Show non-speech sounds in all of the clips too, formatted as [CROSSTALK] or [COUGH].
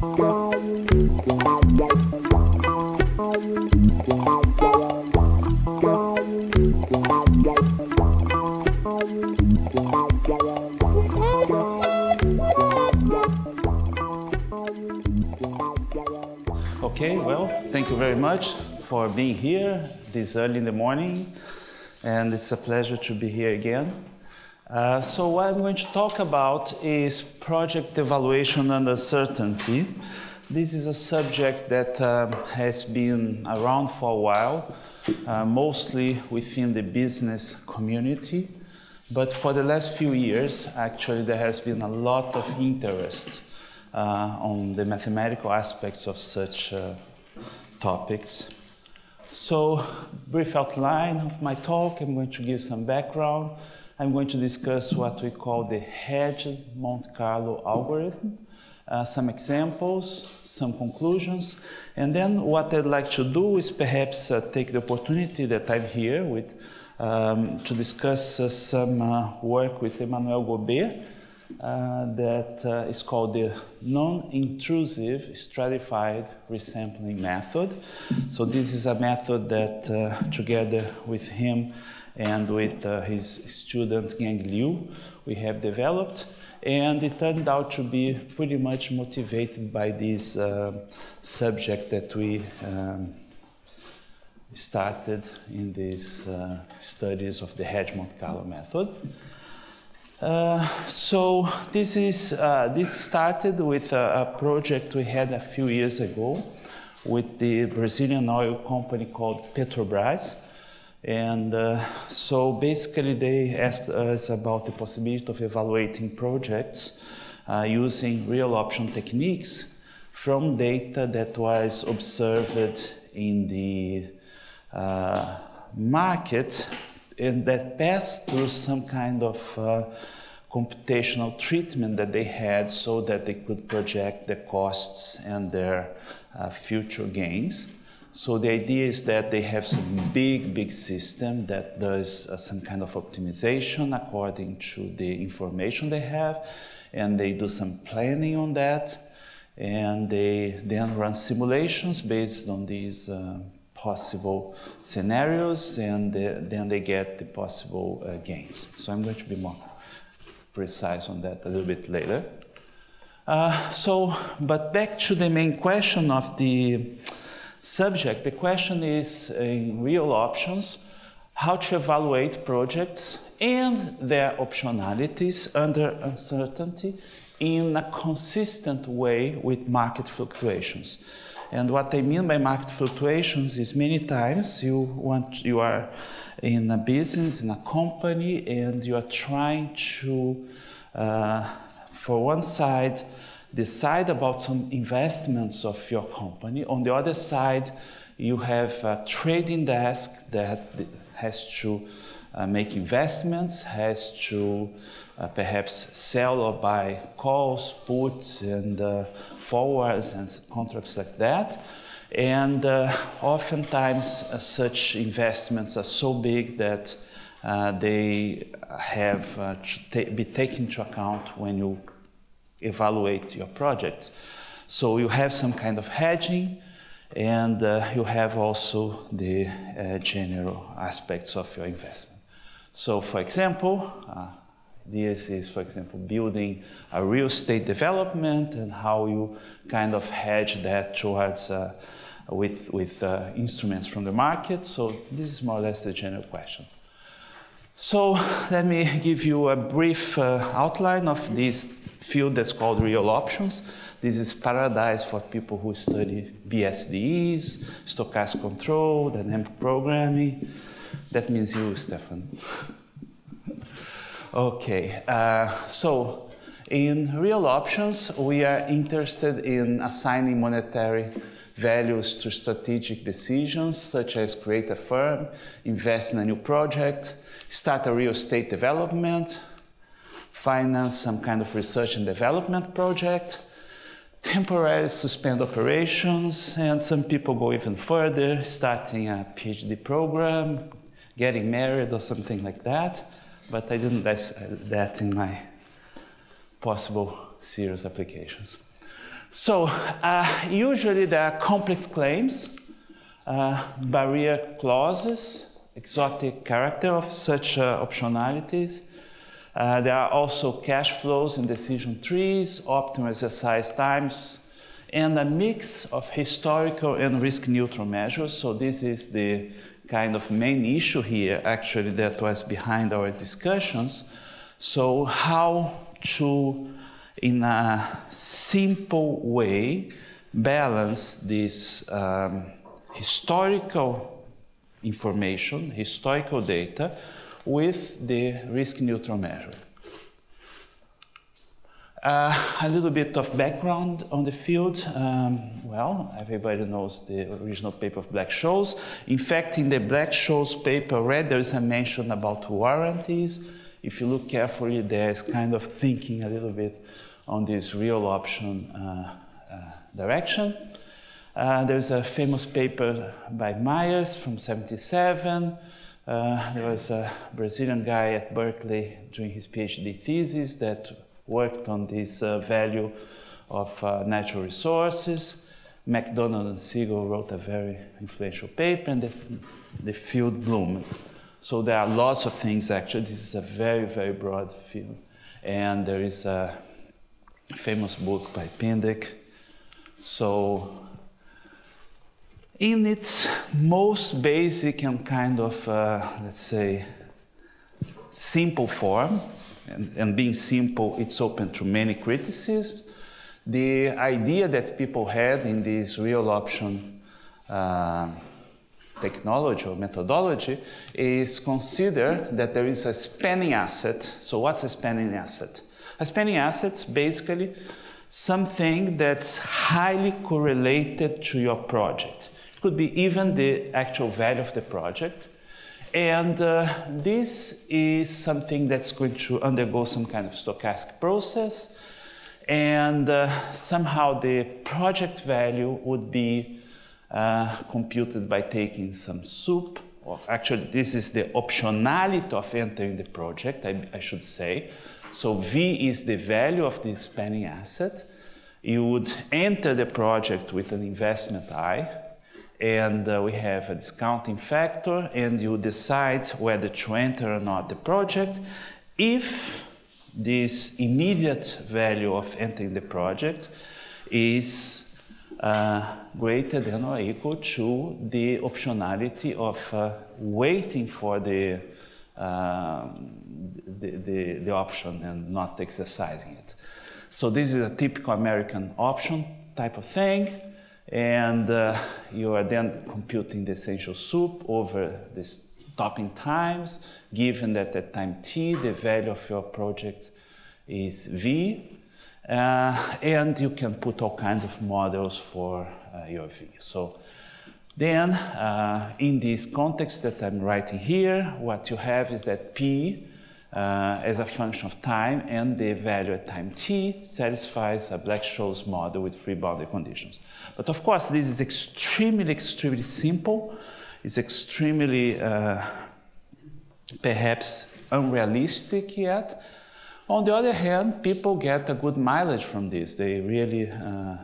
Okay, well, thank you very much for being here this early in the morning, and it's a pleasure to be here again. Uh, so, what I'm going to talk about is project evaluation and uncertainty. This is a subject that um, has been around for a while, uh, mostly within the business community. But for the last few years, actually, there has been a lot of interest uh, on the mathematical aspects of such uh, topics. So, brief outline of my talk. I'm going to give some background. I'm going to discuss what we call the hedged Monte Carlo algorithm, uh, some examples, some conclusions, and then what I'd like to do is perhaps uh, take the opportunity that I'm here with um, to discuss uh, some uh, work with Emmanuel Gobet uh, that uh, is called the non-intrusive stratified resampling method. So this is a method that together with him and with uh, his student Gang Liu, we have developed. And it turned out to be pretty much motivated by this uh, subject that we um, started in these uh, studies of the Hedge Monte Carlo method. Uh, so this is uh, this started with a, a, project we had a few years ago with the Brazilian oil company called Petrobras, and uh, so basically they asked us about the possibility of evaluating projects uh, using real option techniques from data that was observed in the uh, market and that passed through some kind of uh, computational treatment that they had so that they could project the costs and their uh, future gains. So the idea is that they have some big, big system that does uh, some kind of optimization according to the information they have, and they do some planning on that, and they then run simulations based on these uh, possible scenarios, and uh, then they get the possible uh, gains. So I'm going to be more precise on that a little bit later. Uh, so, but back to the main question of the subject. The question is in real options how to evaluate projects and their optionalities under uncertainty in a consistent way with market fluctuations. And what I mean by market fluctuations is many times you want you are in a business, in a company, and you are trying to, uh, for one side, decide about some investments of your company. On the other side, you have a trading desk that has to uh, make investments, has to uh, perhaps sell or buy calls, puts, and uh, forwards and contracts like that. And uh, oftentimes, uh, such investments are so big that uh, they have to ta- be taken into account when you evaluate your project. So you have some kind of hedging, and uh, you have also the uh, general aspects of your investment. So, for example, this is, for example, building a real estate development and how you kind of hedge that towards uh, with, with uh, instruments from the market. So this is more or less the general question. So let me give you a brief uh, outline of this field that's called real options. This is paradise for people who study BSDEs, stochastic control, dynamic programming. That means you, Stefan. Okay, uh, so in real options, we are interested in assigning monetary values to strategic decisions, such as create a firm, invest in a new project, start a real estate development, finance some kind of research and development project, temporarily suspend operations, and some people go even further, starting a PhD program, getting married, or something like that but I didn't list that in my possible serious applications. So uh, usually there are complex claims, uh, barrier clauses, exotic character of such uh, optionalities. Uh, there are also cash flows in decision trees, optimal exercise times, and a mix of historical and risk neutral measures. So this is the kind of main issue here, actually, that was behind our discussions. So how to, in a simple way, balance this um, historical information, historical data, with the risk neutral measure. Uh, a little bit of background on the field. Um, well, everybody knows the original paper of Black-Scholes. In fact, in the Black-Scholes paper already there is a mention about warranties. If you look carefully, there's kind of thinking a little bit on this real option uh, uh, direction. Uh, there's a famous paper by Myers from 77. Uh, there was a Brazilian guy at Berkeley doing his PhD thesis that worked on this uh, value of uh, natural resources. McDonald and Siegel wrote a very influential paper, and the, the field bloomed. So there are lots of things actually. This is a very, very broad field. And there is a famous book by Pindyck. So, in its most basic and kind of, uh, let's say, simple form, and, and being simple, it's open to many criticisms. The idea that people had in this real option uh, technology or methodology is consider that there is a spanning asset. So what's a spanning asset? A spanning asset is basically something that's highly correlated to your project. Could be even the actual value of the project. And uh, this is something that's going to undergo some kind of stochastic process. And uh, somehow the project value would be uh, computed by taking some soup. Or actually, this is the optionality of entering the project, I, I should say. So V is the value of this spanning asset. You would enter the project with an investment I, and uh, we have a discounting factor, and you decide whether to enter or not the project. If this immediate value of entering the project is uh, greater than or equal to the optionality of uh, waiting for the, uh, the, the, the option and not exercising it. So this is a typical American option type of thing and uh, you are then computing the essential soup over the stopping times, given that at time t the value of your project is v, uh, and you can put all kinds of models for uh, your v. So then, uh, in this context that I'm writing here, what you have is that p uh, as a function of time and the value at time t satisfies a Black-Scholes model with free boundary conditions. But of course, this is extremely, extremely simple. It's extremely, uh, perhaps, unrealistic yet. On the other hand, people get a good mileage from this. They really uh,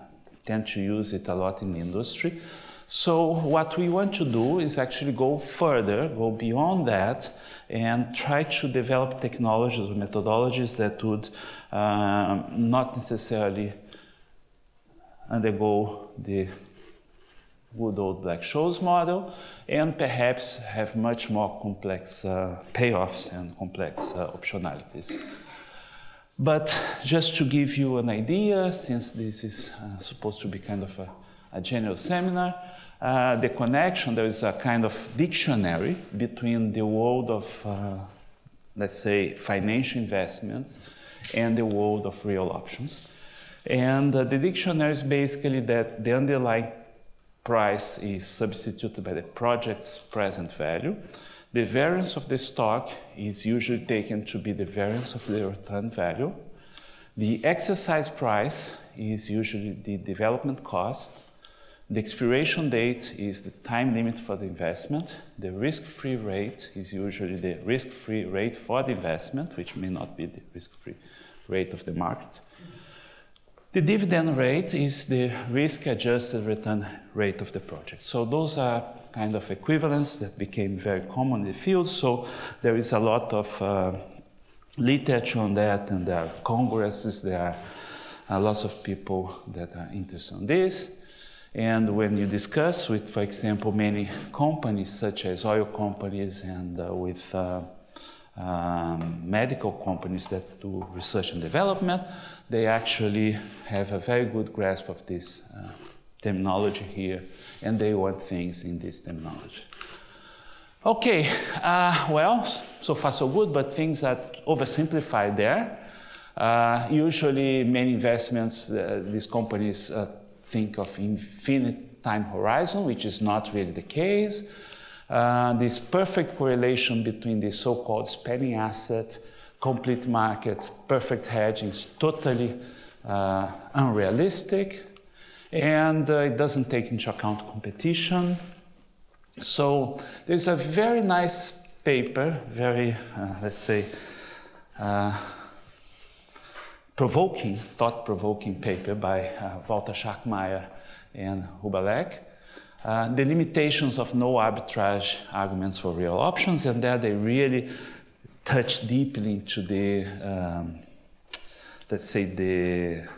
tend to use it a lot in the industry. So what we want to do is actually go further, go beyond that, and try to develop technologies or methodologies that would uh, not necessarily undergo the good old Black-Scholes model and perhaps have much more complex uh, payoffs and complex uh, optionalities. But just to give you an idea, since this is uh, supposed to be kind of a, a general seminar, uh, the connection, there is a kind of dictionary between the world of, uh, let's say, financial investments and the world of real options. And the dictionary is basically that the underlying price is substituted by the project's present value. The variance of the stock is usually taken to be the variance of the return value. The exercise price is usually the development cost. The expiration date is the time limit for the investment. The risk-free rate is usually the risk-free rate for the investment, which may not be the risk-free rate of the market. The dividend rate is the risk-adjusted return rate of the project. So those are kind of equivalents that became very common in the field. So there is a lot of uh, literature on that, and there are congresses, there are uh, lots of people that are interested in this. And when you discuss with, for example, many companies such as oil companies and uh, with uh, um, medical companies that do research and development, they actually have a very good grasp of this uh, terminology here, and they want things in this terminology. Okay, uh, well, so far so good, but things are oversimplified there. Uh, usually, many investments, uh, these companies uh, think of infinite time horizon, which is not really the case. Uh, this perfect correlation between the so-called spanning asset complete market, perfect hedging is totally uh, unrealistic, and uh, it doesn't take into account competition. So there's a very nice paper, very, uh, let's say, uh, provoking, thought-provoking paper by uh, Walter Schachermayer and Hubalek, uh, the limitations of no arbitrage arguments for real options, and there they really touch deeply into the, um, let's say, the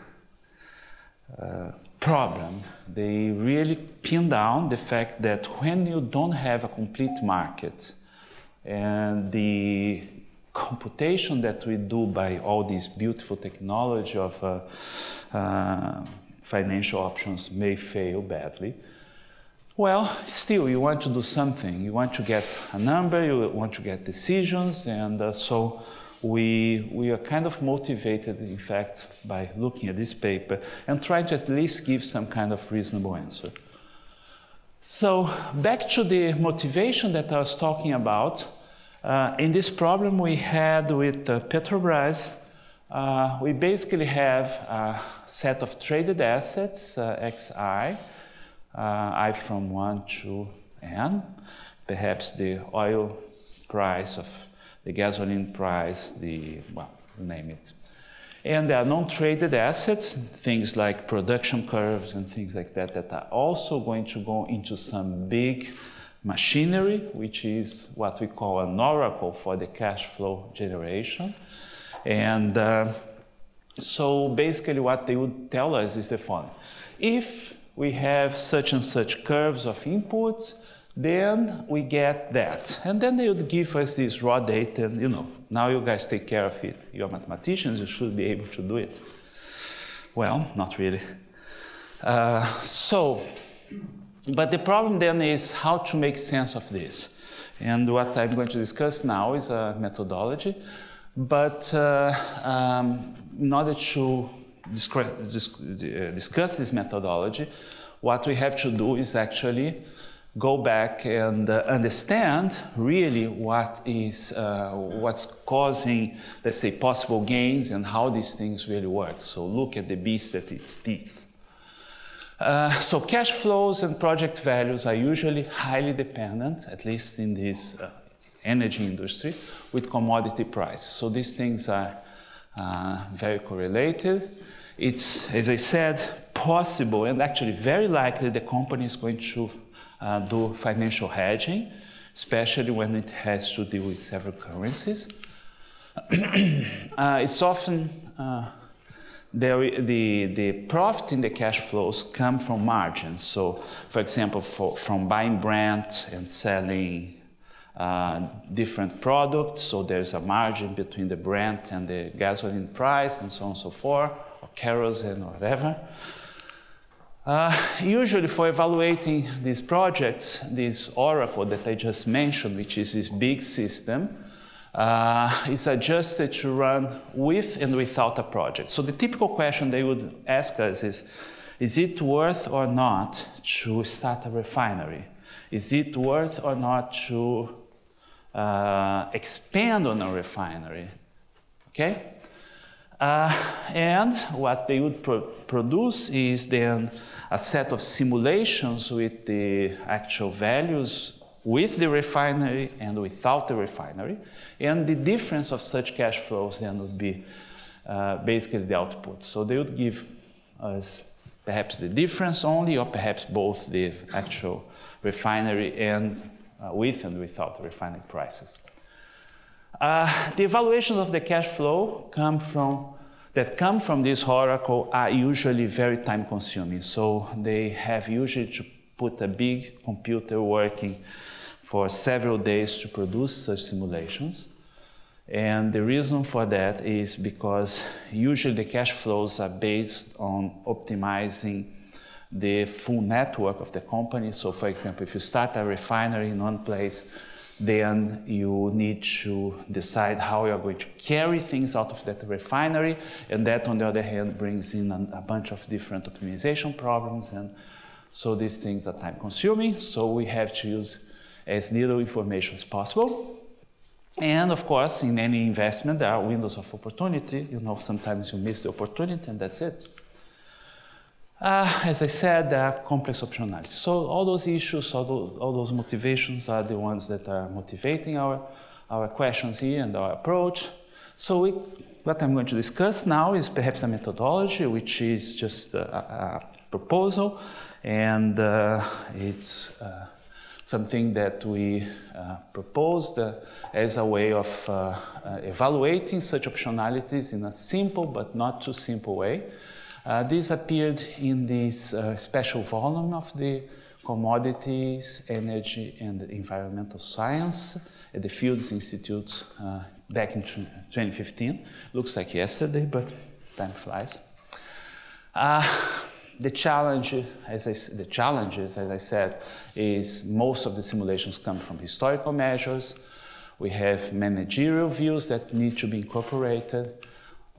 uh, problem. They really pin down the fact that when you don't have a complete market and the computation that we do by all this beautiful technology of uh, uh, financial options may fail badly. Well, still, you want to do something. You want to get a number, you want to get decisions, and uh, so we, we are kind of motivated, in fact, by looking at this paper and trying to at least give some kind of reasonable answer. So, back to the motivation that I was talking about. Uh, in this problem we had with uh, Petrobras, uh, we basically have a set of traded assets, uh, XI, I from 1 to n, perhaps the oil price of the gasoline price, the, well, name it. And there are non-traded assets, things like production curves and things like that, that are also going to go into some big machinery, which is what we call an oracle for the cash flow generation. And uh, so basically what they would tell us is the following. If we have such and such curves of inputs, then we get that. And then they would give us this raw data, and you know, now you guys take care of it. You're mathematicians, you should be able to do it. Well, not really. Uh, so, but the problem then is how to make sense of this. And what I'm going to discuss now is a methodology. But uh, um, in order to discuss this methodology, what we have to do is actually go back and uh, understand really what is uh, what's causing let's say possible gains and how these things really work. So look at the beast at its teeth. Uh, so cash flows and project values are usually highly dependent at least in this uh, energy industry with commodity price so these things are uh, very correlated it's, as I said, possible and actually very likely the company is going to uh, do financial hedging, especially when it has to deal with several currencies. [CLEARS THROAT] uh, it's often uh, the, the, the profit in the cash flows come from margins. So, for example, for, from buying Brent and selling uh, different products, so there's a margin between the Brent and the gasoline price, and so on and so forth or kerosene or whatever. Uh, usually for evaluating these projects, this Oracle that I just mentioned, which is this big system, uh, is adjusted to run with and without a project. So the typical question they would ask us is, is it worth or not to start a refinery? Is it worth or not to uh, expand on a refinery? Okay? Uh, and what they would pro produce is then a set of simulations with the actual values with the refinery and without the refinery. And the difference of such cash flows then would be uh, basically the output. So they would give us perhaps the difference only, or perhaps both the actual refinery and with and without refining prices. Uh, the evaluations of the cash flow come from that come from this oracle are usually very time consuming. So they have usually to put a big computer working for several days to produce such simulations. And the reason for that is because usually the cash flows are based on optimizing the full network of the company. So, for example, if you start a refinery in one place, then you need to decide how you're going to carry things out of that refinery, and that, on the other hand, brings in a, bunch of different optimization problems. And so these things are time consuming, so we have to use as little information as possible. And of course, in any investment, there are windows of opportunity. You know, sometimes you miss the opportunity, and that's it. Uh, as I said, there are complex optionalities. So all those issues, all those, all those, motivations are the ones that are motivating our, our questions here and our approach. So we, what I'm going to discuss now is perhaps a methodology, which is just a, a proposal, and uh, it's uh, something that we uh, proposed uh, as a way of uh, evaluating such optionalities in a simple but not too simple way. Uh, this appeared in this uh, special volume of the Commodities, Energy and Environmental Science at the Fields Institute uh, back in 2015. Looks like yesterday, but time flies. Uh, the challenge, as I, the challenges, as I said, is most of the simulations come from historical measures. We have managerial views that need to be incorporated.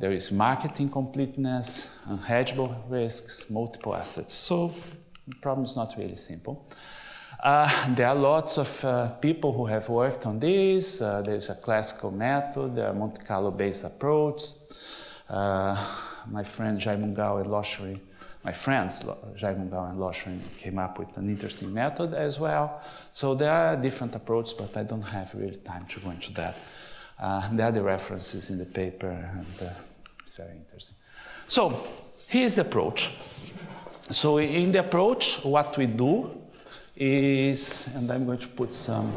There is market incompleteness, unhedgeable risks, multiple assets. So the problem is not really simple. Uh, there are lots of uh, people who have worked on this. Uh, there's a classical method, there are Monte Carlo based approaches. Uh, my friend Jaimungal and Lawryshyn, my friends Jaimungal and Lawryshyn came up with an interesting method as well. So there are different approaches, but I don't have really time to go into that. Uh, there are the references in the paper, and uh, very interesting. So here's the approach. So in the approach, what we do is, and I'm going to put some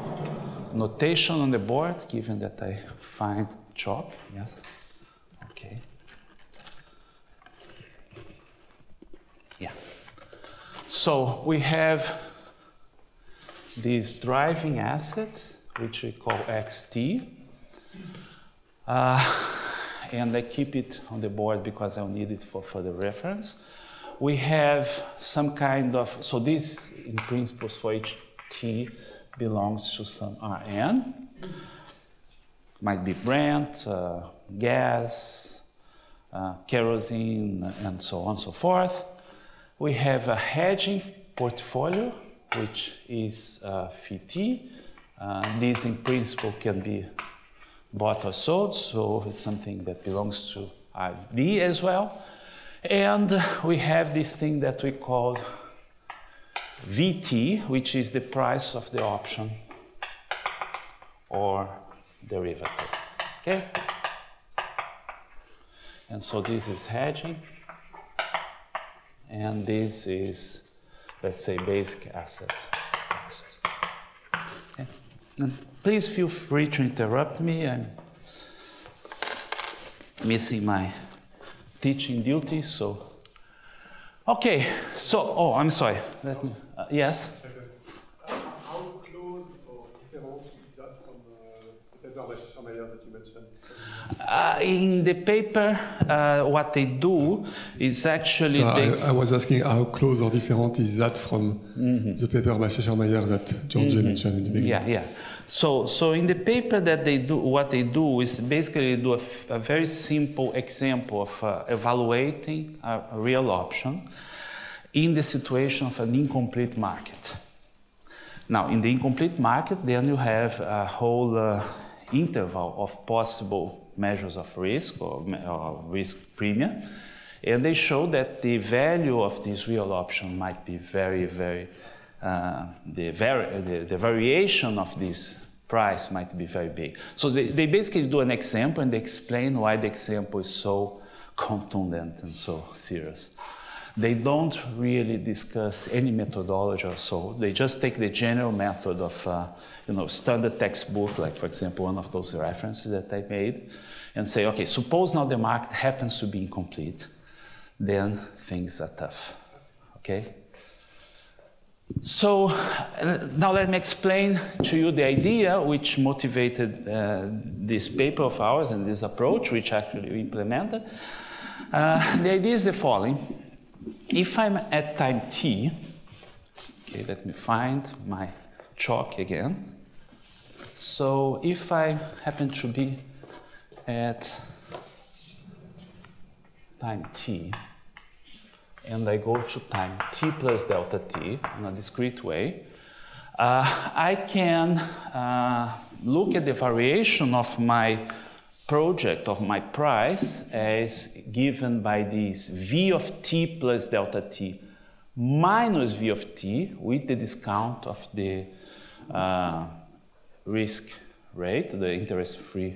notation on the board, given that I find chop. Yes. Okay. Yeah. So we have these driving assets, which we call XT. Uh, and I keep it on the board because I'll need it for further reference. We have some kind of, so this in principles for each T belongs to some Rn. Might be Brent, uh, gas, uh, kerosene, and so on and so forth. We have a hedging portfolio, which is uh, Phi Uh, this in principle can be bought or sold, so it's something that belongs to IV as well. And we have this thing that we call VT, which is the price of the option or derivative. Okay? And so this is hedging, and this is, let's say, basic asset. Okay? Please feel free to interrupt me. I'm missing my teaching duty, so. Okay, so, oh, I'm sorry. Let me, uh, yes? How close or different is that from uh, the paper by Schachermayer that you mentioned? Uh, in the paper, uh, what they do is actually. So they, I, I, was asking how close or different is that from mm -hmm. the paper by Schachermayer that George mm -hmm. mentioned in the beginning? Yeah, yeah. So, so in the paper that they do, what they do is basically do a, very simple example of uh, evaluating a, a, real option in the situation of an incomplete market. Now, in the incomplete market, then you have a whole uh, interval of possible measures of risk or, or risk premium, and they show that the value of this real option might be very, very uh, the, the, the, variation of this price might be very big. So they, they basically do an example and they explain why the example is so contundent and so serious. They don't really discuss any methodology or so. They just take the general method of, uh, you know, standard textbook, like for example, one of those references that I made, and say, okay, suppose now the market happens to be incomplete, then things are tough. Okay? So uh, now let me explain to you the idea which motivated uh, this paper of ours and this approach, which actually we implemented. Uh, the idea is the following. If I'm at time t, okay, let me find my chalk again. So if I happen to be at time t, and I go to time t plus delta t in a discrete way, uh, I can uh, look at the variation of my project, of my price, as given by this v of t plus delta t minus v of t with the discount of the uh, risk rate, the interest-free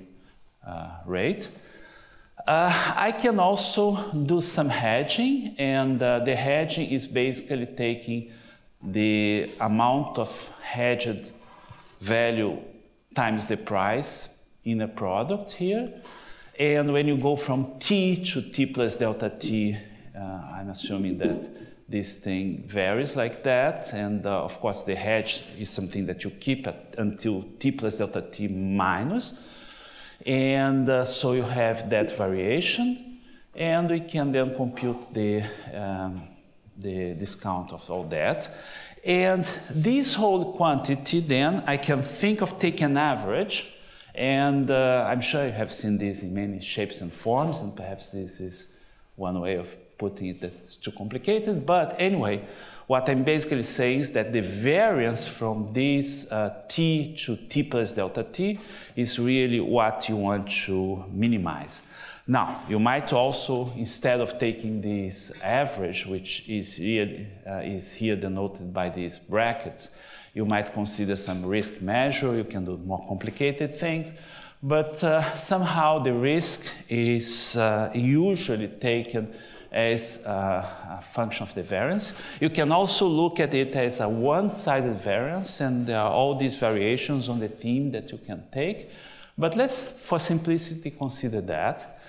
uh, rate. Uh, I can also do some hedging, and uh, the hedging is basically taking the amount of hedged value times the price in a product here. And when you go from t to t plus delta t, uh, I'm assuming that this thing varies like that. And uh, of course, the hedge is something that you keep at, until t plus delta t minus. And uh, so you have that variation, and we can then compute the, um, the discount of all that. And this whole quantity, then, I can think of taking an average, and uh, I'm sure you have seen this in many shapes and forms, and perhaps this is one way of putting it that's too complicated. But anyway, what I'm basically saying is that the variance from this uh, t to t plus delta t is really what you want to minimize. Now, you might also, instead of taking this average, which is here, uh, is here denoted by these brackets, you might consider some risk measure, you can do more complicated things, but uh, somehow the risk is uh, usually taken as a function of the variance. You can also look at it as a one-sided variance, and there are all these variations on the theme that you can take. But let's, for simplicity, consider that.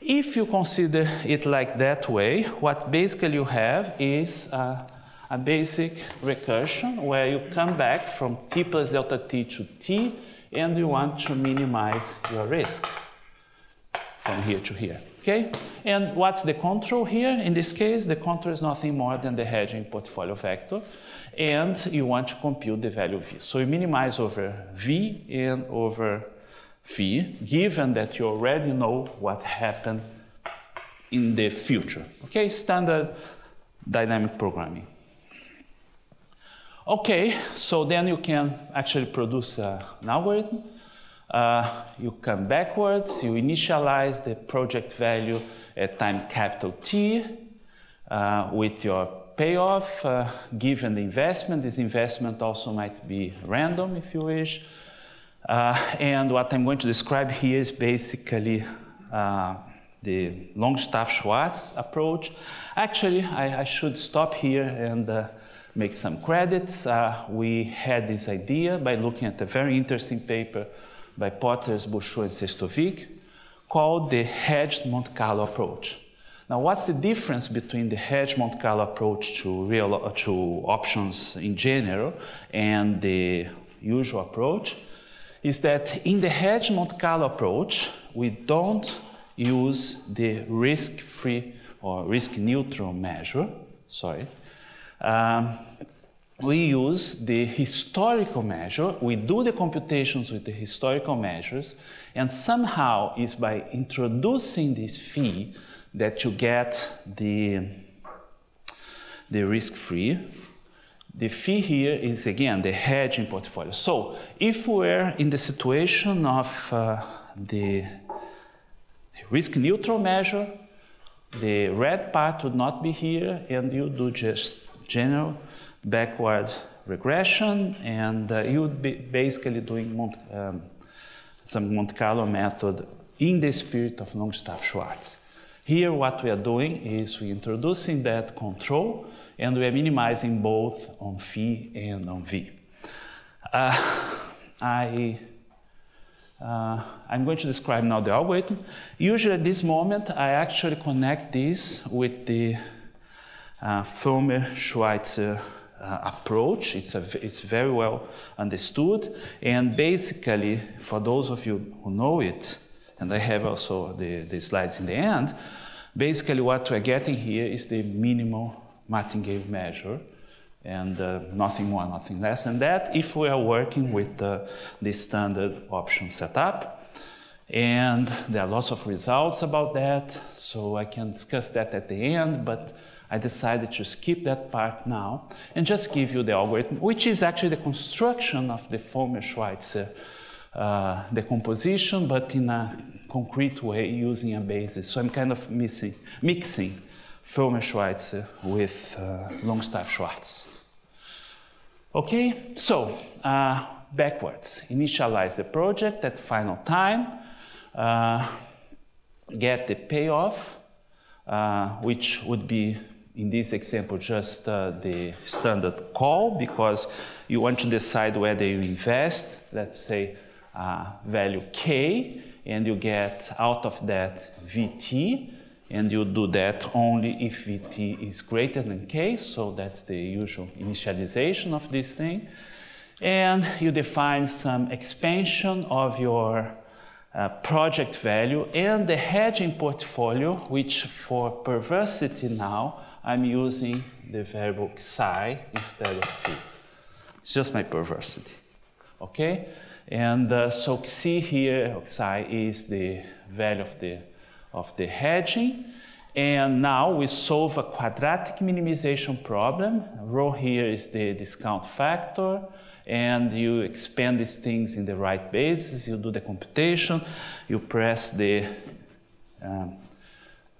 If you consider it like that way, what basically you have is uh, a basic recursion where you come back from t plus delta t to t, and you want to minimize your risk from here to here. Okay? And what's the control here? In this case, the control is nothing more than the hedging portfolio vector. And you want to compute the value v. So you minimize over v and over v, given that you already know what happened in the future. Okay? Standard dynamic programming. Okay, so then you can actually produce an algorithm uh, you come backwards, you initialize the project value at time capital T uh, with your payoff uh, given the investment. This investment also might be random if you wish. Uh, and what I'm going to describe here is basically uh, the Longstaff-Schwartz approach. Actually, I, I, should stop here and uh, make some credits. we had this idea by looking at a very interesting paper by Potters, Bouchaud, and Sestovic called the hedged Monte Carlo approach. Now, what's the difference between the hedged Monte Carlo approach to, real, uh, to options in general and the usual approach? Is that in the hedged Monte Carlo approach, we don't use the risk-free or risk-neutral measure, sorry, um, we use the historical measure, we do the computations with the historical measures, and somehow it's by introducing this phi that you get the, the risk-free. The phi here is again the hedging portfolio. So if we're in the situation of uh, the risk-neutral measure, the red part would not be here, and you do just general backward regression, and uh, you would be basically doing Mont, um, some Monte Carlo method in the spirit of Longstaff-Schwartz. Here, what we are doing is we're introducing that control and we are minimizing both on phi and on v. Uh, I, uh, I'm going to describe now the algorithm. Usually at this moment, I actually connect this with the uh, Föllmer-Schweizer uh, approach. It's, a, it's very well understood. And basically, for those of you who know it, and I have also the, the slides in the end, basically what we're getting here is the minimal martingale measure and uh, nothing more, nothing less than that if we are working with the, the standard option setup. And there are lots of results about that, so I can discuss that at the end, but I decided to skip that part now and just give you the algorithm, which is actually the construction of the Föllmer-Schweizer uh, decomposition, but in a concrete way using a basis. So I'm kind of missing, mixing Föllmer-Schweizer with uh, Longstaff-Schwartz. Okay, so uh, backwards. Initialize the project at final time, uh, get the payoff, uh, which would be in this example just uh, the standard call because you want to decide whether you invest, let's say uh, value k, and you get out of that vt, and you do that only if vt is greater than k, so that's the usual initialization of this thing. And you define some expansion of your uh, project value and the hedging portfolio, which for perversity now I'm using the variable psi instead of phi. It's just my perversity. Okay? And uh, so xi here, psi is the value of the, of the hedging. And now we solve a quadratic minimization problem. Rho here is the discount factor. And you expand these things in the right basis. You do the computation. You press the um,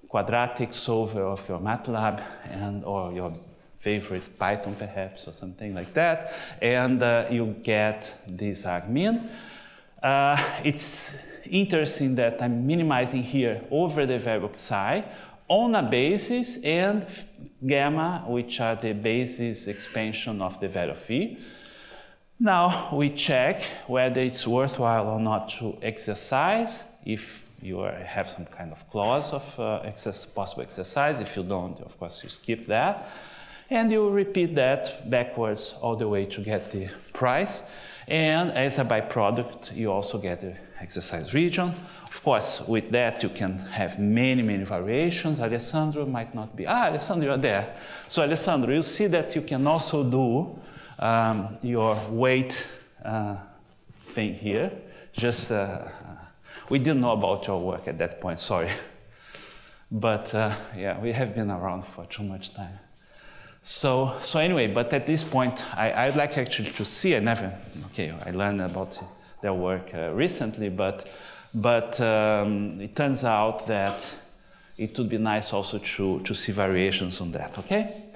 quadratic solver of your MATLAB and or your favorite Python perhaps or something like that, and uh, you get this argmin. Uh, it's interesting that I'm minimizing here over the variable psi on a basis and gamma, which are the basis expansion of the value phi. Now we check whether it's worthwhile or not to exercise if you are, have some kind of clause of uh, excess, possible exercise. If you don't, of course, you skip that. And you repeat that backwards all the way to get the price. And as a byproduct, you also get the exercise region. Of course, with that, you can have many, many variations. Alessandro might not be, ah, Alessandro, you're there. So, Alessandro, you see that you can also do um, your weight uh, thing here. Just uh, we didn't know about your work at that point, sorry. [LAUGHS] But uh, yeah, we have been around for too much time. So, so anyway, but at this point, I, I'd like actually to see, I never, okay, I learned about their work uh, recently, but, but um, it turns out that it would be nice also to, to see variations on that, okay?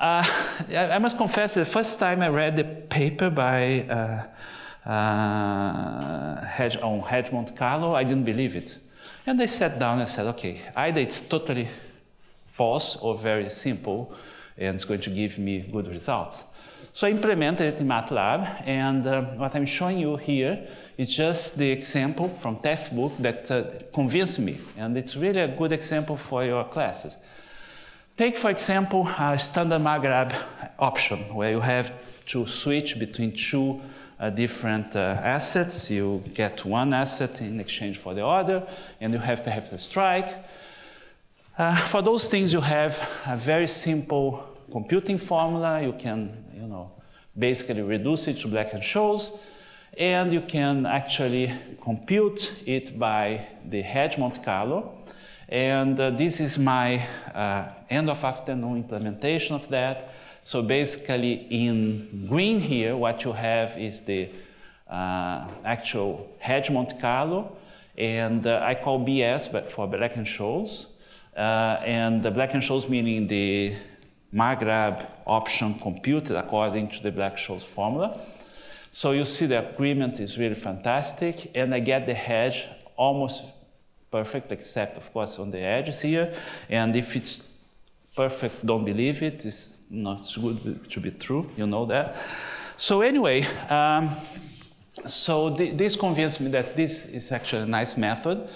Uh, [LAUGHS] I must confess, the first time I read the paper by uh, uh, hedge, on Hedge Monte Carlo, I didn't believe it. And I sat down and said, okay, either it's totally false or very simple, and it's going to give me good results. So I implemented it in MATLAB, and uh, what I'm showing you here is just the example from textbook that uh, convinced me, and it's really a good example for your classes. Take, for example, a standard Margrabe option, where you have to switch between two uh, different uh, assets. You get one asset in exchange for the other, and you have perhaps a strike. Uh, for those things, you have a very simple computing formula. You can, you know, basically reduce it to Black-Scholes, and you can actually compute it by the hedge Monte Carlo. And uh, this is my uh, end of afternoon implementation of that. So basically in green here, what you have is the uh, actual hedge Monte Carlo, and uh, I call BS but for Black and Scholes. Uh, and the Black and Scholes meaning the Margrabe option computed according to the Black-Scholes formula. So you see the agreement is really fantastic, and I get the hedge almost perfect, except of course on the edges here. And if it's perfect, don't believe it. It's not good to be true. You know that. So anyway, um, so th this convinced me that this is actually a nice method,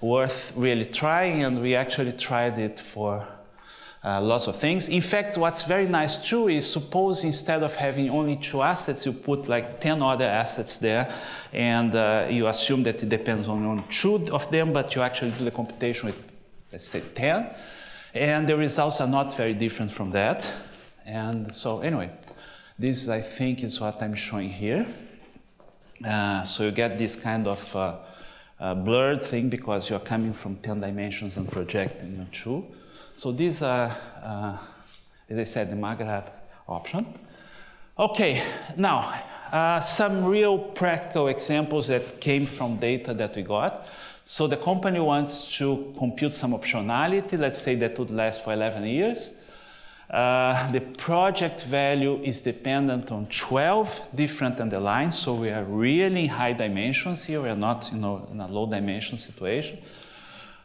worth really trying, and we actually tried it for uh, lots of things. In fact, what's very nice too is suppose instead of having only two assets, you put like 10 other assets there, and uh, you assume that it depends on, on two of them, but you actually do the computation with, let's say, 10, and the results are not very different from that. And so anyway, this I think is what I'm showing here. Uh, so you get this kind of uh, uh, blurred thing because you're coming from 10 dimensions and projecting on two. So these are, uh, as I said, the Margrabe option. Okay, now uh, some real practical examples that came from data that we got. So the company wants to compute some optionality, let's say that would last for 11 years. Uh, the project value is dependent on 12 different underlines, so we are really in high dimensions here. We are not you know, in a low dimension situation.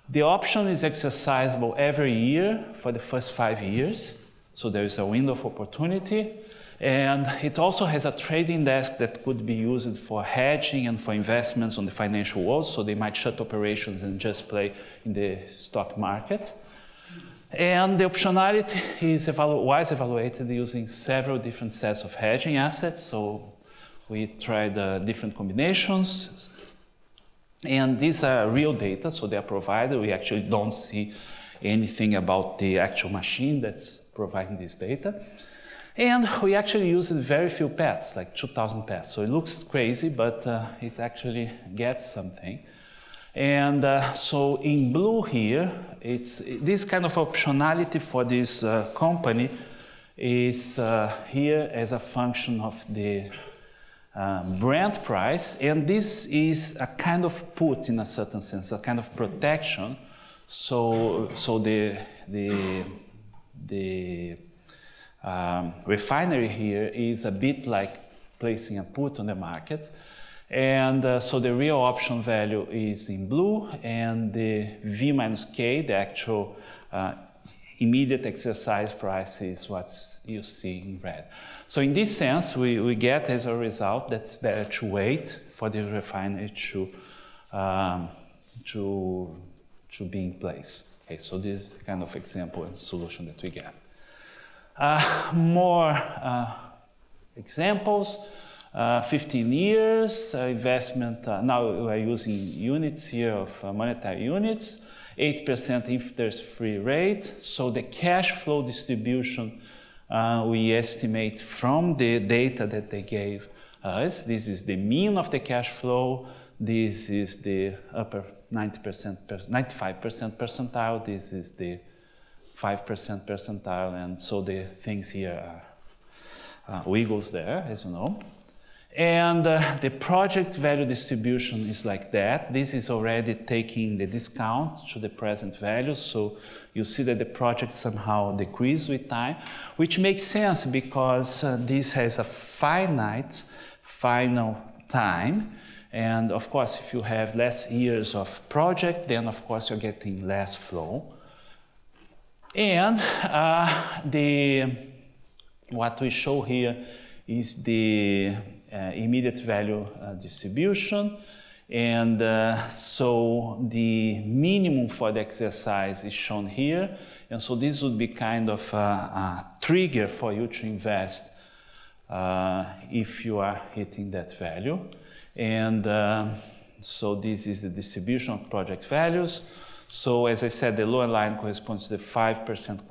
The option is exercisable every year for the first five years, so there is a window of opportunity. And it also has a trading desk that could be used for hedging and for investments on the financial world, so they might shut operations and just play in the stock market. And the optionality is evalu evaluated using several different sets of hedging assets. So we tried uh, different combinations. And these are real data, so they are provided. We actually don't see anything about the actual machine that's providing this data. And we actually used very few paths, like 2,000 paths. So it looks crazy, but uh, it actually gets something. And uh, so in blue here, it's this kind of optionality for this uh, company is uh, here as a function of the uh, Brent price, and this is a kind of put in a certain sense, a kind of protection. So, so the the the um, refinery here is a bit like placing a put on the market. And uh, so the real option value is in blue, and the V minus K, the actual uh, immediate exercise price, is what you see in red. So in this sense, we, we get as a result that's better to wait for the refinery to, um, to, to be in place. Okay, so this is kind of example and solution that we get. Uh, more uh, examples. Uh, 15 years, uh, investment, uh, now we are using units here of uh, monetary units, 8% interest-free rate. So the cash flow distribution uh, we estimate from the data that they gave us. This is the mean of the cash flow. This is the upper 90%, 95% percentile. This is the 5% percentile. And so the things here are wiggles there, as you know. And uh, the project value distribution is like that. This is already taking the discount to the present value. So you see that the project somehow decreases with time, which makes sense because uh, this has a finite final time. And of course, if you have less years of project, then of course you're getting less flow. And uh, the, what we show here is the immediate value uh, distribution. And uh, so the minimum for the exercise is shown here. And so this would be kind of a, a trigger for you to invest uh, if you are hitting that value. And uh, so this is the distribution of project values. So as I said, the lower line corresponds to the 5%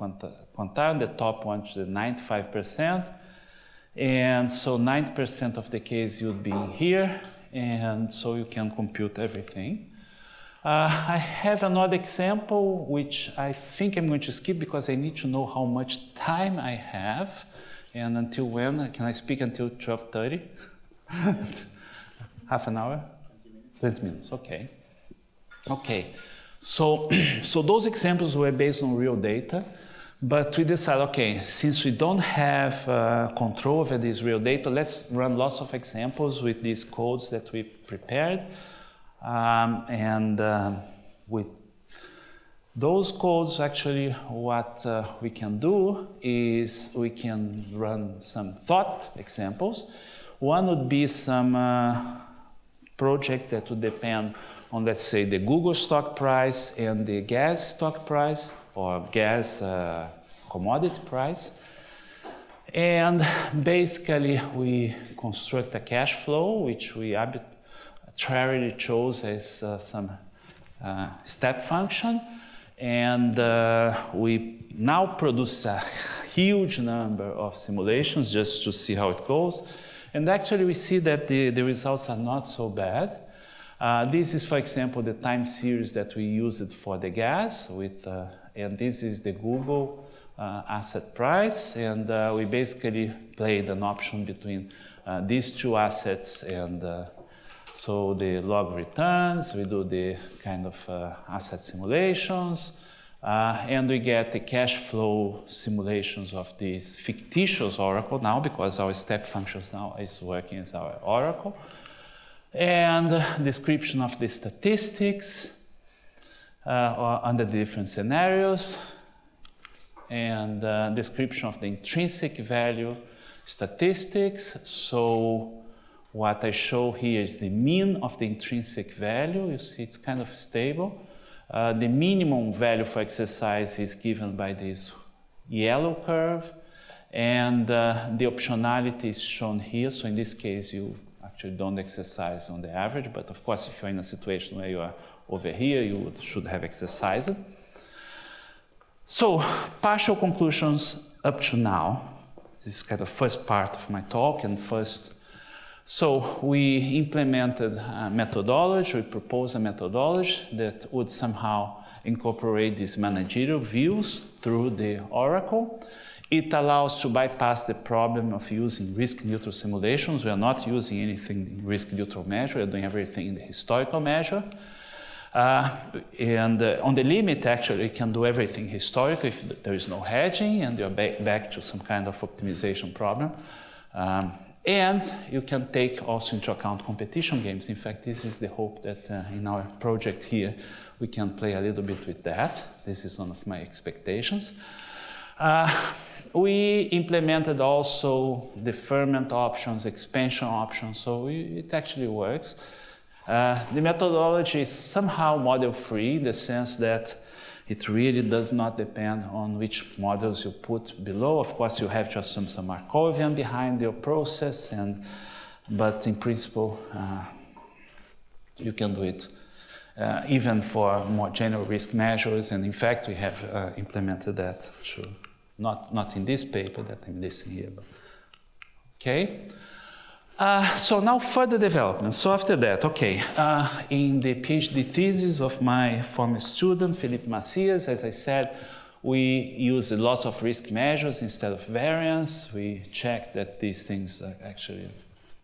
quantile, the top one to the 95%. And so 90% of the case you'd be here, and so you can compute everything. Uh, I have another example which I think I'm going to skip because I need to know how much time I have and until when. Can I speak until 12.30? [LAUGHS] Half an hour? 20 minutes, okay. Okay, so, [CLEARS THROAT] so those examples were based on real data. But we decided, okay, since we don't have uh, control over this real data, let's run lots of examples with these codes that we prepared. Um, and uh, with those codes, actually, what uh, we can do is we can run some thought examples. One would be some uh, project that would depend on, let's say, the Google stock price and the gas stock price or gas uh, commodity price. And basically, we construct a cash flow, which we arbitrarily chose as uh, some uh, step function. And uh, we now produce a huge number of simulations just to see how it goes. And actually, we see that the, the results are not so bad. Uh, this is, for example, the time series that we used for the gas, with, uh, and this is the Google uh, asset price, and uh, we basically played an option between uh, these two assets, and uh, so the log returns, we do the kind of asset simulations, and we get the cash flow simulations of this fictitious oracle now, because our step functions now is working as our oracle, and description of the statistics uh, under the different scenarios, and uh, description of the intrinsic value statistics. So what I show here is the mean of the intrinsic value. You see it's kind of stable. Uh, the minimum value for exercise is given by this yellow curve and uh, the optionality is shown here. So in this case, you actually don't exercise on the average, but of course, if you're in a situation where you are over here, you should have exercised. So, partial conclusions up to now. This is kind of first part of my talk and first. So, we implemented a methodology, we proposed a methodology that would somehow incorporate these managerial views through the Oracle. It allows to bypass the problem of using risk neutral simulations. We are not using anything in risk neutral measure, we are doing everything in the historical measure. Uh, and uh, on the limit, actually, you can do everything historical if there is no hedging and you're back, back to some kind of optimization problem. Um, and you can take also into account competition games. In fact, this is the hope that uh, in our project here we can play a little bit with that. This is one of my expectations. Uh, we implemented also deferment options, expansion options, so it actually works. Uh, the methodology is somehow model-free in the sense that it really does not depend on which models you put below. Of course, you have to assume some Markovian behind your process, and, but in principle, uh, you can do it uh, even for more general risk measures. And in fact, we have uh, implemented that. Sure. Not, not in this paper that I'm listing here, but okay. Uh, so now further development. So after that, okay, uh, in the PhD thesis of my former student, Felipe Macias, as I said, we used lots of risk measures instead of variance. We checked that these things actually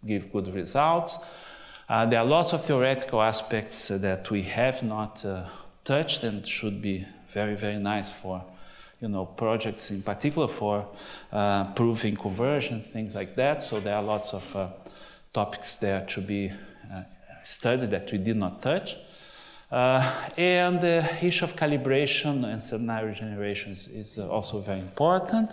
give good results. Uh, there are lots of theoretical aspects that we have not uh, touched and should be very, very nice for you know, projects in particular for uh, proving conversion, things like that. So there are lots of uh, topics there to be uh, studied that we did not touch. Uh, and the issue of calibration and scenario generation is, also very important.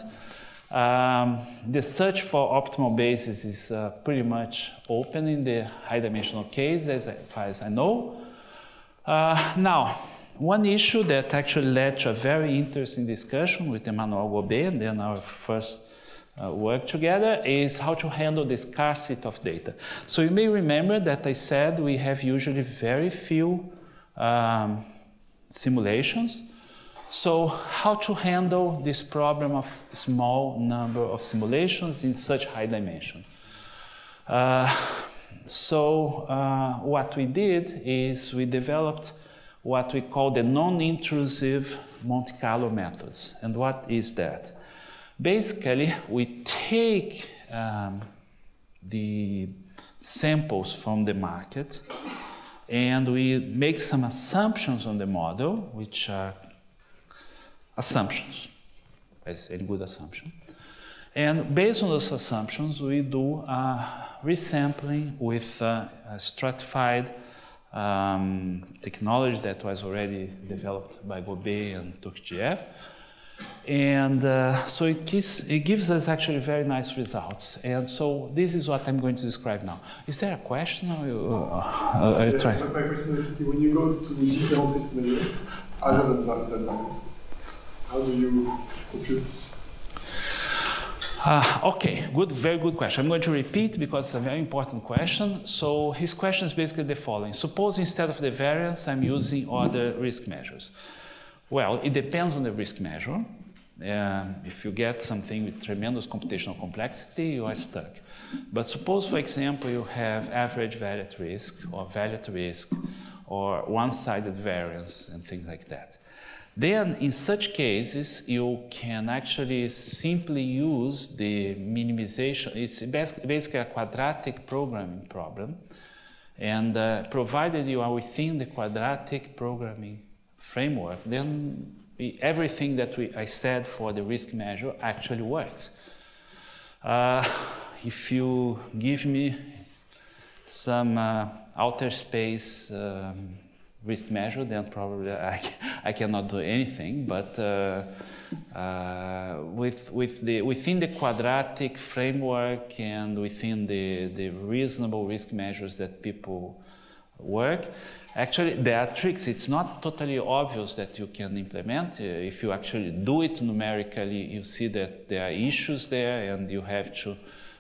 Um, the search for optimal basis is uh, pretty much open in the high dimensional case, as far as I know. Uh, now, one issue that actually led to a very interesting discussion with Emmanuel Gobet and then our first uh, work together is how to handle the scarcity of data. So you may remember that I said we have usually very few um, simulations. So how to handle this problem of small number of simulations in such high dimension? Uh, so uh, what we did is we developed what we call the non-intrusive Monte Carlo methods. And what is that? Basically, we take um, the samples from the market and we make some assumptions on the model, which are assumptions, as a good assumption. And based on those assumptions, we do a resampling with stratified um, technology that was already developed by Gobet and Turkedjiev. And uh, so it gives, it gives us actually very nice results. And so this is what I'm going to describe now. Is there a question? Or you, uh, uh, try. my, question is when you go to different risk measures, other than than values, how do you compute this? Uh, okay, good, very good question. I'm going to repeat because it's a very important question. So his question is basically the following. Suppose instead of the variance, I'm using other risk measures. Well, it depends on the risk measure. Um, if you get something with tremendous computational complexity, you are stuck. But suppose, for example, you have average value at risk or value at risk or one-sided variance and things like that. Then, in such cases, you can actually simply use the minimization. It's basically a quadratic programming problem. And uh, provided you are within the quadratic programming framework, then everything that we, I said for the risk measure actually works. Uh, if you give me some uh, outer space um, risk measure, then probably I, [LAUGHS] I cannot do anything. But uh, uh, with, with the, within the quadratic framework and within the, the reasonable risk measures that people work, actually there are tricks. It's not totally obvious that you can implement. Uh, If you actually do it numerically, you see that there are issues there and you have to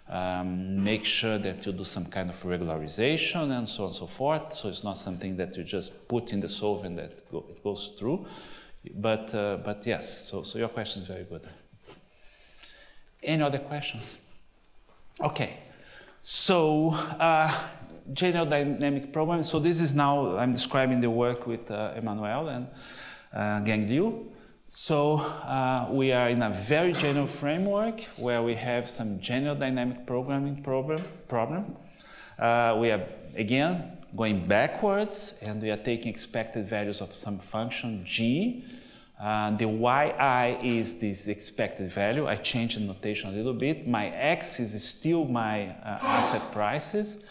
um, make sure that you do some kind of regularization and so on and so forth. So it's not something that you just put in the solvent that go, it goes through. But, uh, but yes, so, so your question is very good. Any other questions? Okay, so uh, general dynamic programming. So this is now, I'm describing the work with uh, Emmanuel and uh, Gang Liu. So uh, we are in a very general framework where we have some general dynamic programming problem. problem. Uh, we are again going backwards, and we are taking expected values of some function g. Uh, the yi is this expected value. I changed the notation a little bit. My x is still my uh, asset prices,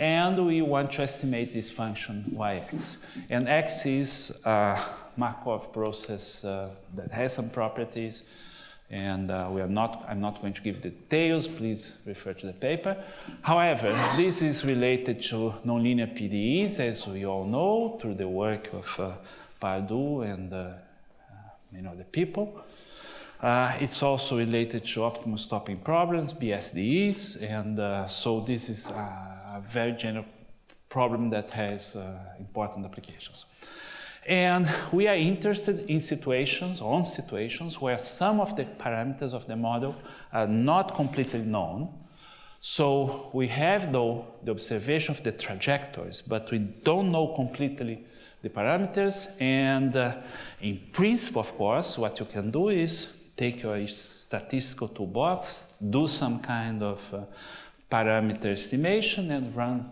and we want to estimate this function yx. And x is a Markov process uh, that has some properties, and uh, we are not, I'm not going to give the details, please refer to the paper. However, this is related to nonlinear PDEs, as we all know, through the work of uh, Pardoux and uh, you know, the people. Uh, it's also related to optimal stopping problems, BSDEs, and uh, so this is a, very general problem that has uh, important applications. And we are interested in situations, on situations, where some of the parameters of the model are not completely known. So we have, though, the observation of the trajectories, but we don't know completely the parameters. And uh, in principle, of course, what you can do is take your statistical toolbox, do some kind of uh, parameter estimation, and run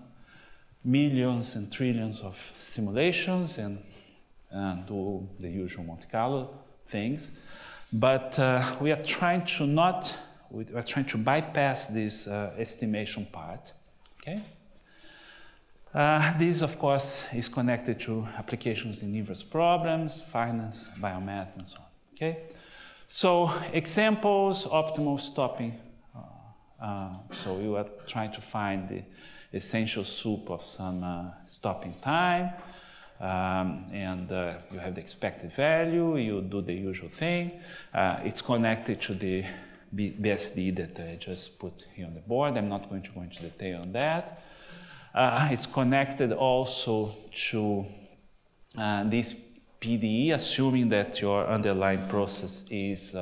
millions and trillions of simulations and uh, do the usual Monte Carlo things. But uh, we are trying to not, we are trying to bypass this uh, estimation part. Okay? Uh, this, of course, is connected to applications in inverse problems, finance, biomath, and so on. Okay? So, examples, optimal stopping. Uh, so, we were trying to find the essential sup of some uh, stopping time. Um, and uh, you have the expected value, you do the usual thing. Uh, it's connected to the B- BSD that I just put here on the board. I'm not going to go into detail on that. Uh, it's connected also to uh, this PDE, assuming that your underlying process is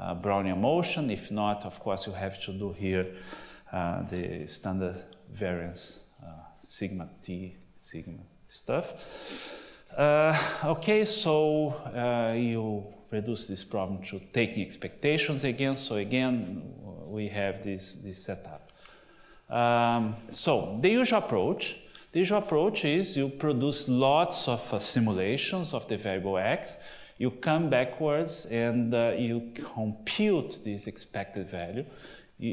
uh, Brownian motion. If not, of course, you have to do here uh, the standard variance uh, sigma t sigma stuff. Uh, okay, so uh, you reduce this problem to taking expectations again. So again, we have this, this setup. Um, so the usual approach, the usual approach is you produce lots of uh, simulations of the variable x. You come backwards and uh, you compute this expected value.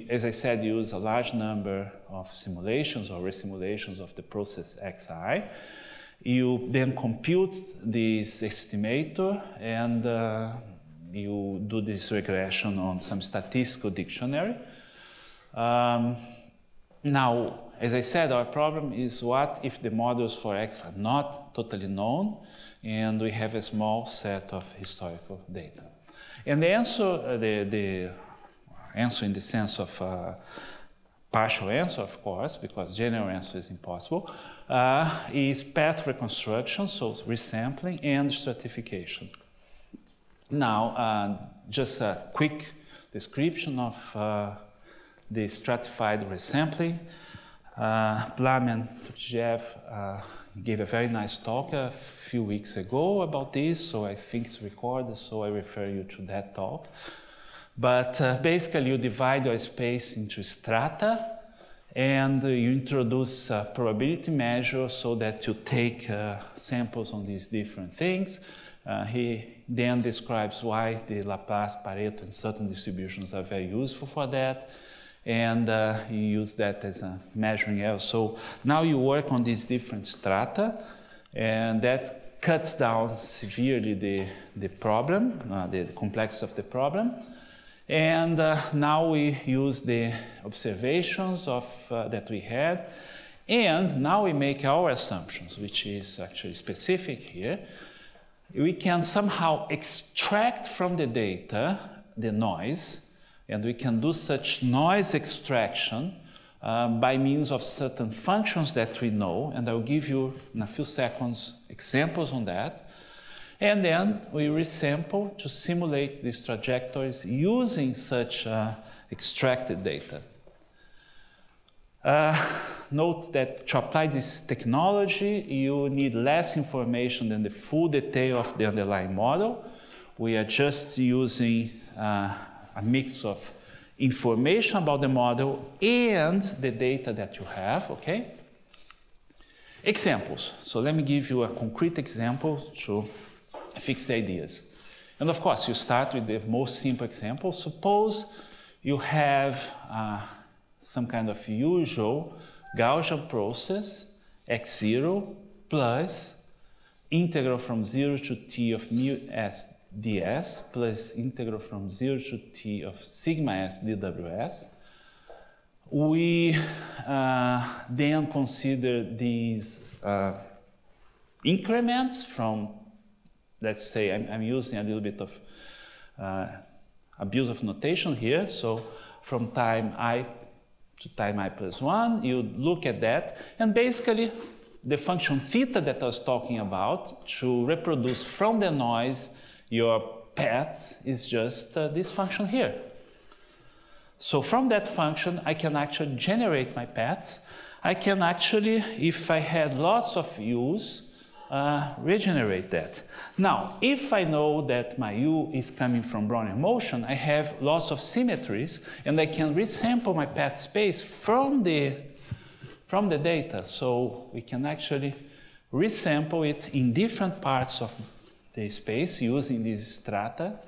as I said, you use a large number of simulations or resimulations of the process xi. You then compute this estimator and uh, you do this regression on some statistical dictionary. Um, now, as I said, our problem is what if the models for X are not totally known and we have a small set of historical data. And the answer, uh, the, the answer in the sense of uh, partial answer, of course, because general answer is impossible, uh, is path reconstruction, so resampling and stratification. Now, uh, just a quick description of uh, the stratified resampling. Uh, Blam and Jeff uh, gave a very nice talk a few weeks ago about this, so I think it's recorded, so I refer you to that talk. But uh, basically, you divide your space into strata and you introduce a probability measure so that you take uh, samples on these different things. Uh, he then describes why the Laplace, Pareto, and certain distributions are very useful for that. And uh, you use that as a measuring error. So now you work on these different strata, and that cuts down severely the, the problem, uh, the, complexity of the problem. And uh, now we use the observations of, uh, that we had, and now we make our assumptions, which is actually specific here we can somehow extract from the data the noise, and we can do such noise extraction uh, by means of certain functions that we know, and I'll give you in a few seconds examples on that. And then we resample to simulate these trajectories using such uh, extracted data. Uh, note that to apply this technology, you need less information than the full detail of the underlying model. We are just using uh, a mix of information about the model and the data that you have, okay? Examples. So let me give you a concrete example to fix the ideas. And of course, you start with the most simple example. Suppose you have uh, some kind of usual Gaussian process x0 plus integral from 0 to t of mu s ds plus integral from 0 to t of sigma s dws. We uh, then consider these uh, increments from, let's say, I'm, I'm, using a little bit of uh, abuse of notation here. So from time i to time i plus 1. You look at that, and basically the function theta that I was talking about to reproduce from the noise your paths is just uh, this function here. So from that function, I can actually generate my paths. I can actually, if I had lots of u's, uh, regenerate that. Now, if I know that my U is coming from Brownian motion, I have lots of symmetries, and I can resample my path space from the, from the data. So we can actually resample it in different parts of the space using this strata,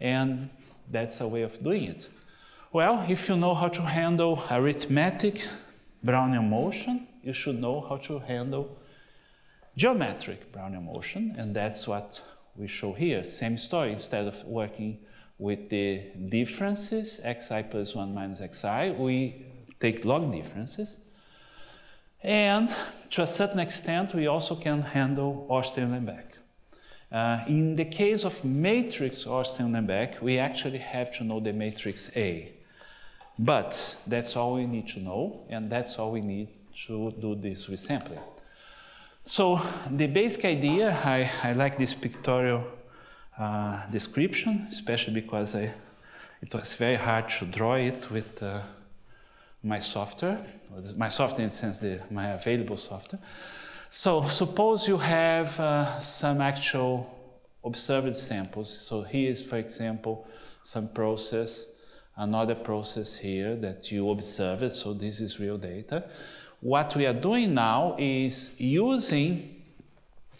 and that's a way of doing it. Well, if you know how to handle arithmetic Brownian motion, you should know how to handle geometric Brownian motion, and that's what we show here. Same story, instead of working with the differences, xi plus 1 minus xi, we take log differences. And to a certain extent, we also can handle Ornstein-Uhlenbeck. Uh, in the case of matrix Ornstein-Uhlenbeck, we actually have to know the matrix A. But that's all we need to know, and that's all we need to do this resampling. So the basic idea, I, I like this pictorial uh, description, especially because I, it was very hard to draw it with uh, my software, my software in the sense the, my available software. So suppose you have uh, some actual observed samples. So here is, for example, some process, another process here that you observed. So this is real data. What we are doing now is using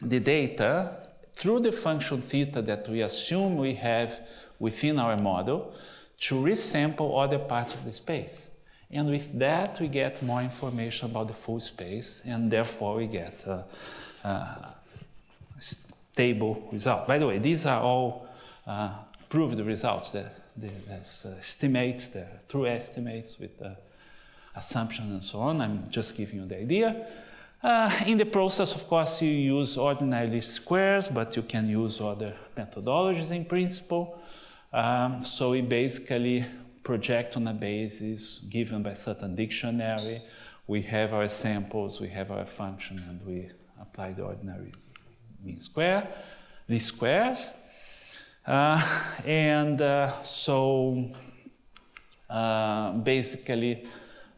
the data through the function theta that we assume we have within our model to resample other parts of the space. And with that, we get more information about the full space, and therefore we get a, a stable result. By the way, these are all uh, proved results. The, the, uh, estimates, the true estimates with the assumption and so on. I'm just giving you the idea. Uh, in the process, of course, you use ordinary least squares, but you can use other methodologies in principle. Um, so we basically project on a basis given by certain dictionary. We have our samples, we have our function, and we apply the ordinary mean square, least squares. Uh, and uh, so uh, basically,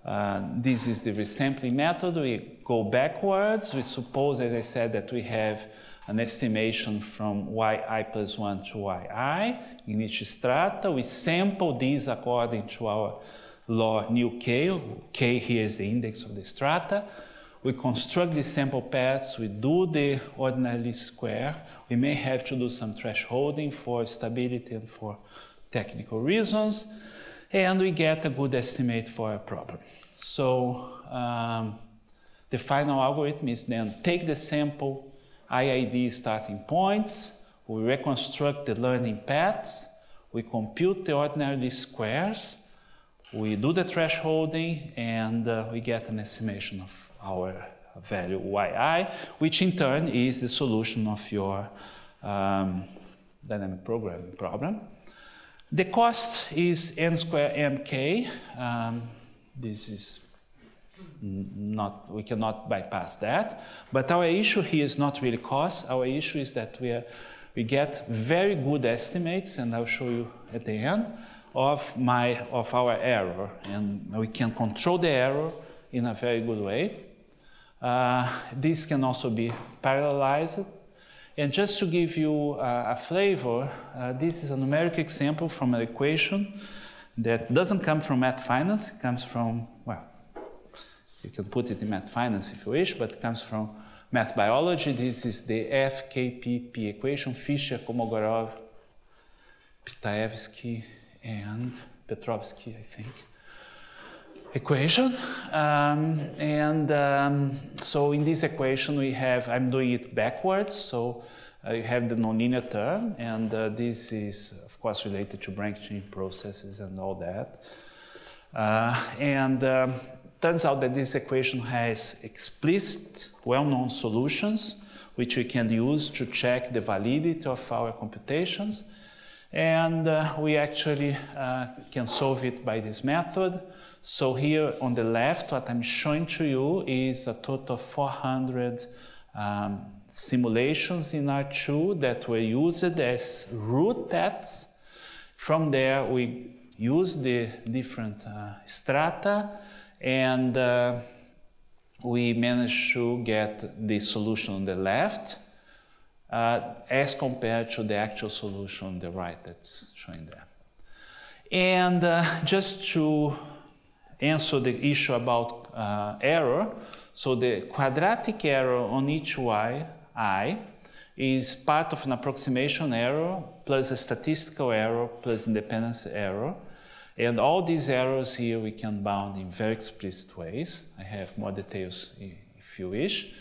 uh, this is the resampling method. We go backwards. We suppose, as I said, that we have an estimation from yi plus 1 to yi in each strata. We sample these according to our law nu k. k here is the index of the strata. We construct the sample paths. We do the ordinary square. We may have to do some thresholding for stability and for technical reasons. And we get a good estimate for a problem. So um, the final algorithm is then take the sample IID starting points, we reconstruct the learning paths, we compute the ordinary squares, we do the thresholding, and uh, we get an estimation of our value yi, which in turn is the solution of your um, dynamic programming problem. The cost is n square mk. Um, this is not, we cannot bypass that. But our issue here is not really cost. Our issue is that we, are, we get very good estimates, and I'll show you at the end, of, my, of our error. And we can control the error in a very good way. Uh, this can also be parallelized. And just to give you uh, a flavor, uh, this is a numeric example from an equation that doesn't come from math finance, it comes from, well, you can put it in math finance if you wish, but it comes from math biology. This is the FKPP equation, Fisher, Kolmogorov, Pitaevsky, and Petrovsky, I think, equation. Um, and um, so in this equation, we have, I'm doing it backwards, so uh, you have the nonlinear term, and uh, this is, of course, related to branching processes and all that. Uh, and um, turns out that this equation has explicit, well-known solutions which we can use to check the validity of our computations. And uh, we actually uh, can solve it by this method. So here on the left, what I'm showing to you is a total of 400 um, simulations in R2 that were used as root paths. From there, we use the different uh, strata and uh, we managed to get the solution on the left uh, as compared to the actual solution on the right that's showing there. And uh, just to answer the issue about uh, error, so the quadratic error on each y, i, is part of an approximation error plus a statistical error plus independence error. And all these errors here we can bound in very explicit ways. I have more details if you wish.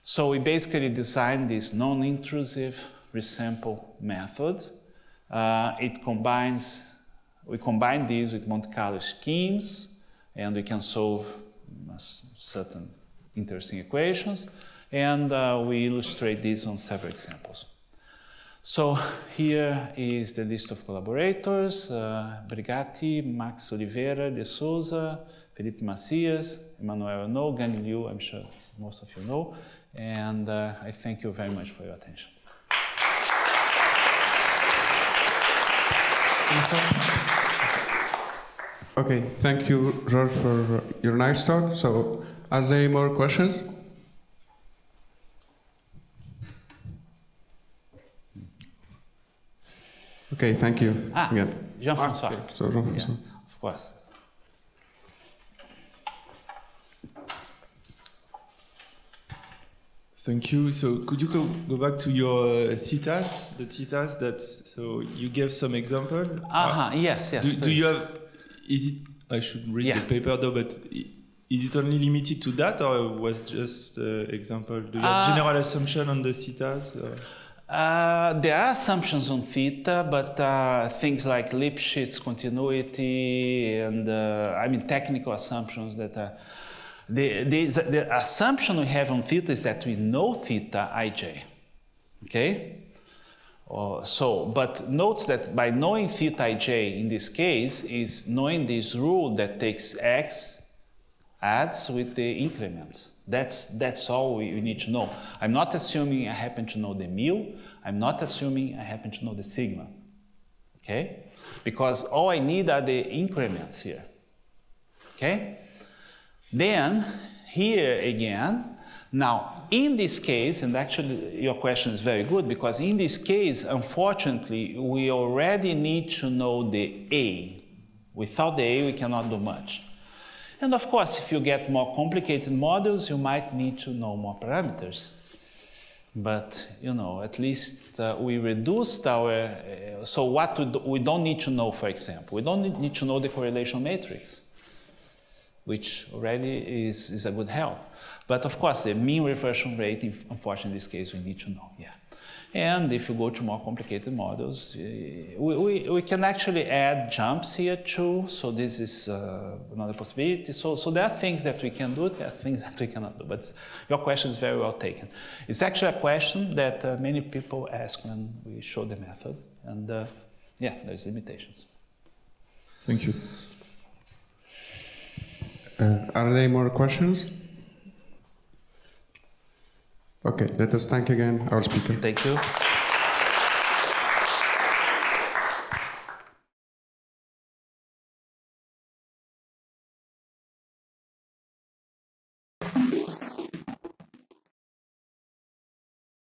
So we basically designed this non-intrusive resample method. Uh, it combines, we combine these with Monte Carlo schemes and we can solve certain interesting equations. And uh, we illustrate this on several examples. So here is the list of collaborators, uh, Brigatti, Max Oliveira de Souza, Felipe Macias, Emmanuel Gang Liu, I'm sure most of you know, and uh, I thank you very much for your attention. Okay, thank you, George, for your nice talk. So, are there any more questions? Okay, thank you. Ah, again. Jean-François. Ah, okay. So Jean-François. Yeah, of course. Thank you. So could you go, go back to your uh, thetas, the thetas that so you gave some example. Uh-huh. Yes, yes. do, do you have? Is it? I should read Yeah. the paper though, but is it only limited to that, or was just uh, example? Do you have Uh, general assumption on the thetas? or- Uh, there are assumptions on theta, but uh, things like Lipschitz continuity and uh, I mean technical assumptions that uh, the, the, the assumption we have on theta is that we know theta ij. Okay? Uh, so, but notes that by knowing theta ij in this case is knowing this rule that takes x adds with the increments. That's, that's all we, need to know. I'm not assuming I happen to know the mu. I'm not assuming I happen to know the sigma. Okay? Because all I need are the increments here. Okay? Then, here again, now in this case, and actually your question is very good because in this case, unfortunately, we already need to know the A. Without the A, we cannot do much. And of course, if you get more complicated models, you might need to know more parameters. But you know, at least uh, we reduced our. Uh, so what we, do, we don't need to know, for example, we don't need- to know the correlation matrix, which already is, is a good help. But of course, the mean reversion rate, unfortunately, in this case, we need to know. Yeah. And if you go to more complicated models, uh, we, we, we can actually add jumps here too. So this is uh, another possibility. So, so there are things that we can do, there are things [LAUGHS] that we cannot do. But your question is very well taken. It's actually a question that uh, many people ask when we show the method. And uh, yeah, there's limitations. Thank you. Uh, are there more questions? Okay, let us thank again our speaker. Thank you.